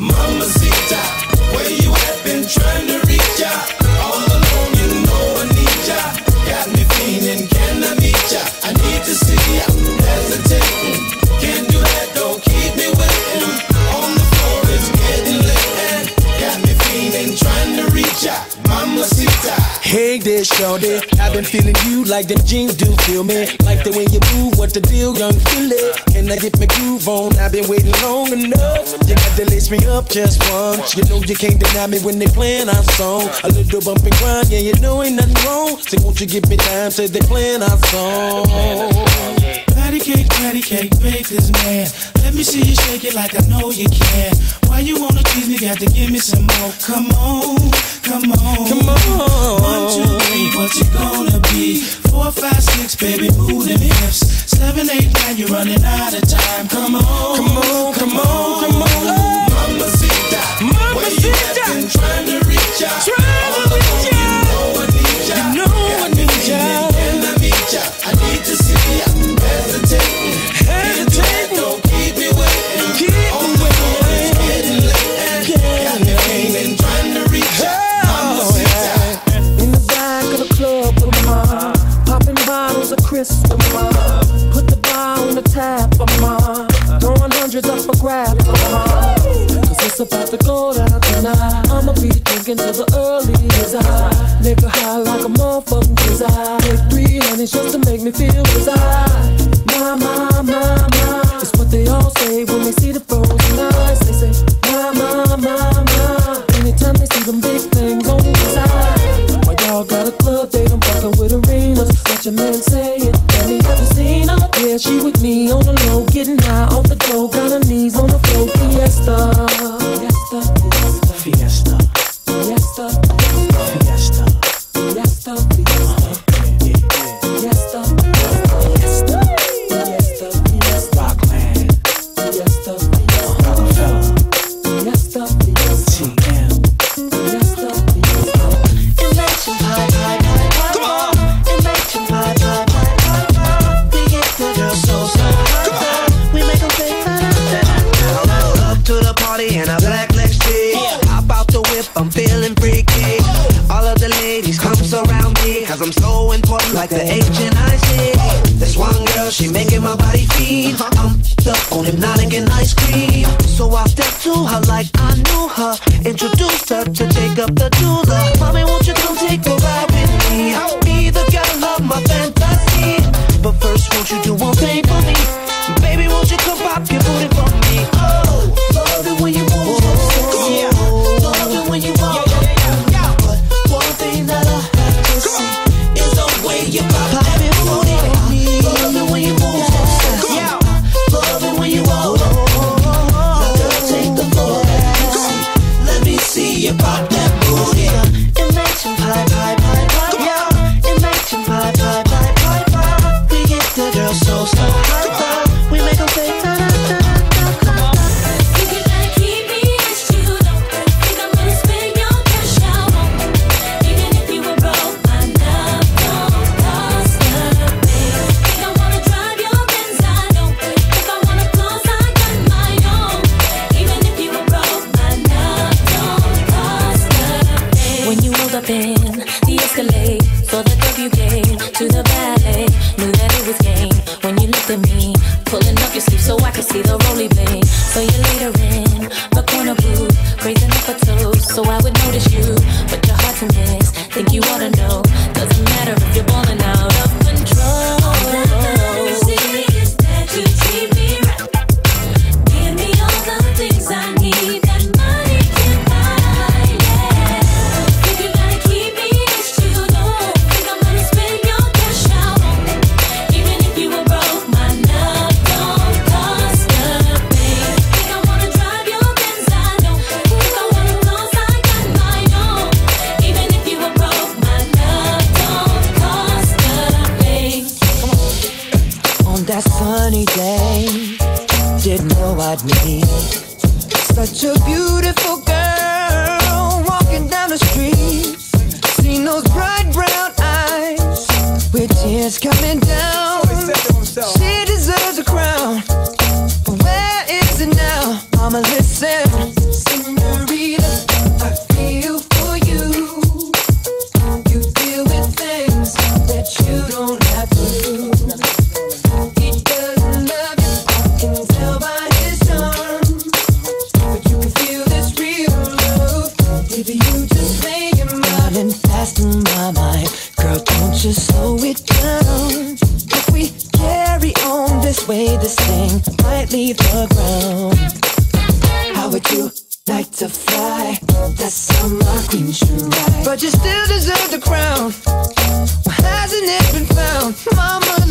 Mamacita, where you at? Been trying to reach ya. All alone, you know I need ya. Got me feeling, can I meet ya? I need to see ya. Hesitating, can't do that, don't keep me waiting. On the floor, it's getting late and got me feeling, trying to reach ya. Mamacita. Hey there, shorty. I've been feeling you like them jeans do feel me. Like the way you move, what the deal, young Philly? Can I get my groove on? I've been waiting long enough. You got to lace me up just once. You know you can't deny me when they playing our song. A little bump and grind, yeah, you know ain't nothing wrong. So won't you give me time till they playing our song? Patty cake, patty cake, bake this man. Let me see you shake it like I know you can. Why you wanna tease me? Got to give me some more. Come on, come on, Come on. One, two, three, what you gonna be? Four, five, six, baby, move them hips. Seven, eight, nine, you're running out of time. Come on, Come on, come on, about to go down tonight. I'ma be drinking till the early desire. Nigga high like a motherfucking desire. Take three honeys just to make me feel desire. My, my, my, my. It's what they all say when they see the frozen eyes. They say, my, my, my, my. Anytime they see them big things on the side. Why y'all got a club date? I'm fucking with arenas. What your man saying? Have me ever seen her? Yeah, she with me on the cause I'm so important like the ancient IC. This one girl, she making my body feel. I'm up on hypnotic and ice cream. So I stepped to her like I knew her. Introduced her to Jacob the jeweler. Mommy, won't you come take a ride with me? Be the girl of my fantasy. But first, won't you do one thing me. So you leave. Know I'd such a beautiful girl walking down the street. Seen those bright brown eyes with tears coming down. She deserves a crown. But where is it now? Mama, listen. man. I feel for you. You deal with things that you don't have and fast in my mind. Girl, don't you slow it down. If we carry on this way, this thing might leave the ground. How would you like to fly? That's how my queen should ride. But you still deserve the crown. Why hasn't it been found? Mama,